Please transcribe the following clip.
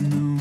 no